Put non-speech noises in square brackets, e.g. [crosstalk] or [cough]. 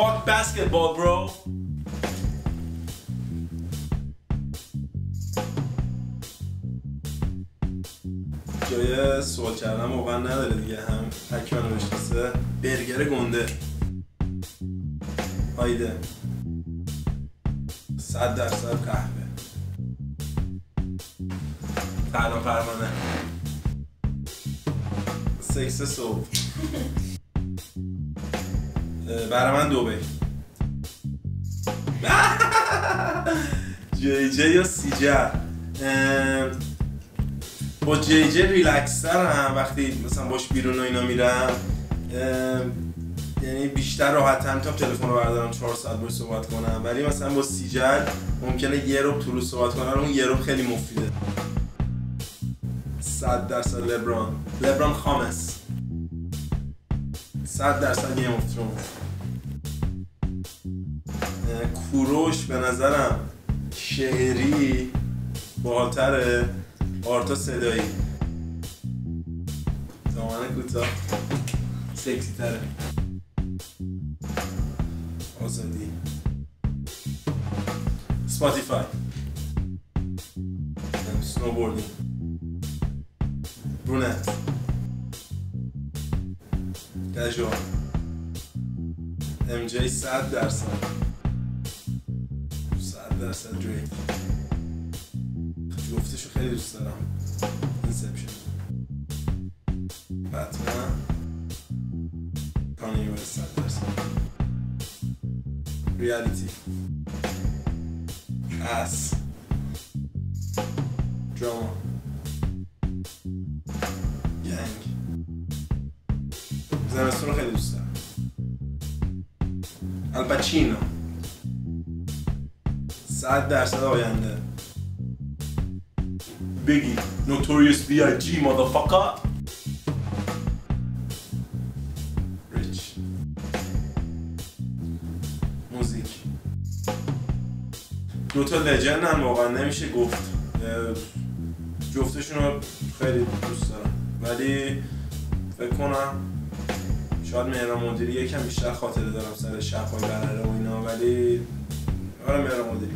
Fuck basketball bro. جای سوال کردن واقعا نداره دیگه. هم هرکی منو بشناسه. برگر گنده. هایده صد درصد قهوه. سلام پروانه سکس صبح. برای من دوبه. [laughs] جی جی یا سیجر اه، با جی جی ریلکس هم وقتی مثلا باش بیرون و اینا میرم یعنی بیشتر راحت هم می‌تونم تلفن رو بردارم چهار ساعت باش صحبت کنم. ولی مثلا با سیجل ممکنه یه رو رو صحبت کنم اون یه رو خیلی مفیده. صد درصد لبران. لبران خامس. صد درصد گیم ترونز کوروش به نظرم شعری بالاتر آرتا صدایی. دامن کوتاه. سکسی تره. آزادی. Spotify. Snowboarding. Brunette. Casual MJ صد درصد. صد درصد دریک جفتشو خیلی دوست دارم. Inception. Batman. Kanye West صد درصد. ریالیتی. اس دراما. زمستون رو خیلی دوست دارم الپاچینو صد درصد آینده بگی نوتوریوس بی آی جی مادافاکا ریچ موزیک دوتا لجند هم واقعا نمیشه گفت. جفتشون رو خیلی دوست دارم. ولی فکر کنم شاید مهران مدیری یکم بیشتر خاطره دارم سر شبهای برره و اینا ولی آره مهران مدیری.